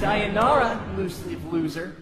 Sayonara, loose-leaf loser.